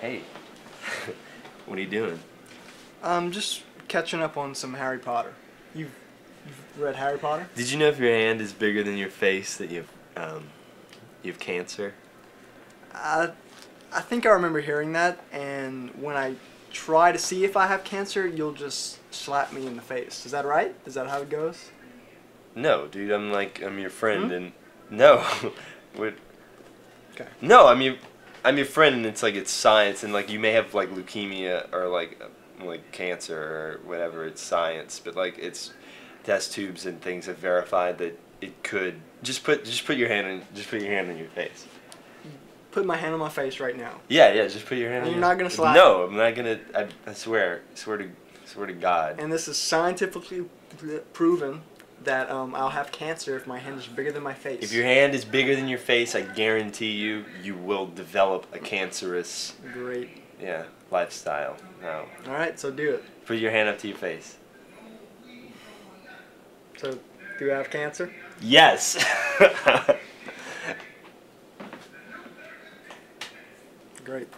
Hey. what are you doing? I'm just catching up on some Harry Potter. You've, you've read Harry Potter? Did you know if your hand is bigger than your face that you have um, you have cancer? I, I think I remember hearing that, and when I try to see if I have cancer, you'll just slap me in the face. Is that right? Is that how it goes? No, dude. I'm like I'm your friend, Hmm? and no, what? Okay. No, I'm your I'm your friend, and it's like it's science, and like you may have like leukemia or like uh, like cancer or whatever. It's science, but like it's test tubes and things have verified that it could. Just put just put your hand in just put your hand on your face. Put my hand on my face right now. Yeah, yeah. Just put your hand. And on you're your- not gonna slap No, I'm not gonna. I, I swear, swear to, swear to God. And this is scientifically proven that um, I'll have cancer if my hand is bigger than my face. If your hand is bigger than your face, I guarantee you, you will develop a cancerous, Great. yeah, lifestyle. No, All right, so do it. put your hand up to your face. So, do I have cancer? Yes. Great.